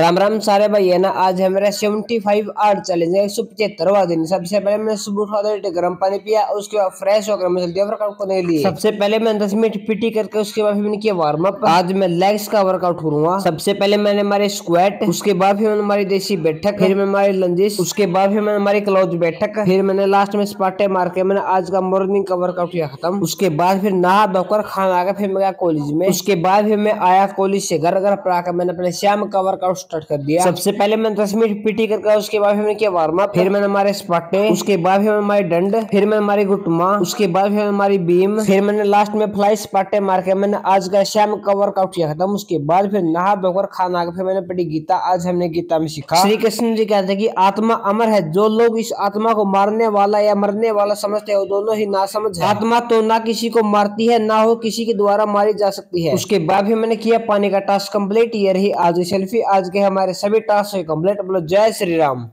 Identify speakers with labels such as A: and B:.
A: राम राम सारे भाई है ना? आज है मेरा सेवेंटी फाइव आर्ट चैलेंज एक सौ पचहत्तरवा दिन सबसे पहले मैंने सुबह उठा दो गर्म पानी पिया उसके बाद फ्रेश होकर मैं जल्दी वर्कआउट करने के लिए। सबसे पहले मैंने दस मिनट पीटी करके उसके बाद फिर मैंने किया वार्म अप आज मैं लेग्स का वर्कआउट करूँगा। सबसे पहले मैंने मारे स्क्वाट उसके बाद फिर मैंने मारी देसी बैठक फिर मैं मारी लंजिश उसके बाद फिर मैंने मारी क्लोज बैठक फिर मैंने लास्ट में स्पाटे मार के मैंने आज का मॉर्निंग का वर्कआउट किया खत्म। उसके बाद फिर नहा धोकर खाना आ गया फिर मैं गया कॉलेज में। उसके बाद फिर मैं आया कॉलेज से घर घर पर आकर मैंने अपने शाम का वर्कआउट स्टार्ट कर दिया। सबसे पहले मैंने दस मिनट पीटी करके उसके बाद मैंने किया वार्म फिर मैंने मारे स्पाटे उसके बाद फिर हमारी डंड फिर मैंने मारी घुटमा उसके बाद फिर हमारी बीम फिर मैंने लास्ट में फ्लाई स्पाटे मार के मैंने आज का शाम का वर्कआउट किया खत्म, उसके बाद फिर नहा धोकर खाना फिर मैंने पढ़ी गीता, आज हमने गीता में सीखा। श्री कृष्ण जी कहते हैं कि आत्मा अमर है, जो लोग इस आत्मा को मारने वाला या मरने वाला समझते हैं दोनों ही ना समझ आत्मा तो ना किसी को मारती है, ना हो किसी के द्वारा मारी जा सकती है। उसके बाद भी मैंने किया पानी का टास्क कंप्लीट ये रही आज सेल्फी आज के हमारे सभी टास्क कंप्लीट बोलो जय श्री राम।